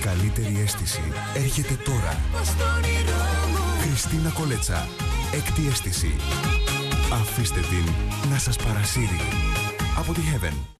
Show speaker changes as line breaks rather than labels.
καλύτερη αίσθηση έρχεται τώρα. Χριστίνα Κολέτσα. Έκτη αίσθηση. Αφήστε την να σας παρασύρει. Από τη Heaven.